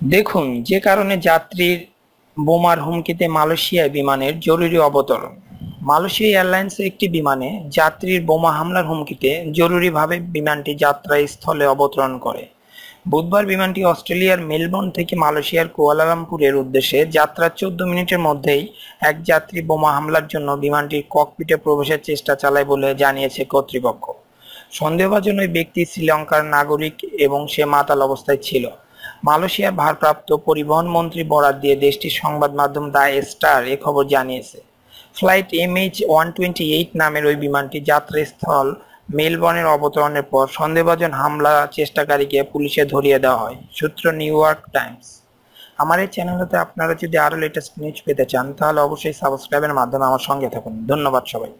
দেখুন, যে কারণে যাত্রীর বোমার হুমকিতে মালয়েশিয়ায় বিমানের জরুরি অবতরণ। মালয়েশিয়া এয়ারলাইন্সের একটি বিমানে যাত্রীর বোমা হামলার হুমকিতে জরুরিভাবে বিমানটি যাত্রা স্থলে অবতরণ করে। বুধবার বিমানটি অস্ট্রেলিয়ার মেলবোর্ন থেকে মালয়েশিয়ার কুয়ালালামপুরের উদ্দেশ্যে যাত্রার চোদ্দ মিনিটের মধ্যেই এক যাত্রী বোমা হামলার জন্য বিমানটির ককপিটে প্রবেশের চেষ্টা চালায় বলে জানিয়েছে কর্তৃপক্ষ। সন্দেহভাজন ওই ব্যক্তি শ্রীলঙ্কার নাগরিক এবং সে মাতাল অবস্থায় ছিল। মালয়েশিয়ার ভারপ্রাপ্ত পরিবহন মন্ত্রী বরাদ দিয়ে দেশটির সংবাদ মাধ্যম দ্য স্টার এ খবর জানিয়েছে। Flight MH one twenty eight নামের ওই বিমানটি যাত্রাস্থল মেলবর্নের অবতরণের পর সন্দেহভাজন হামলা চেষ্টাকারীকে পুলিশে ধরিয়ে দেওয়া হয়, সূত্র নিউ ইয়র্ক টাইমস। আমার এই চ্যানেলটাতে আপনারা যদি আরও লেটেস্ট নিউজ পেতে চান, তাহলে অবশ্যই সাবস্ক্রাইবের মাধ্যমে আমার সঙ্গে থাকুন। ধন্যবাদ সবাই।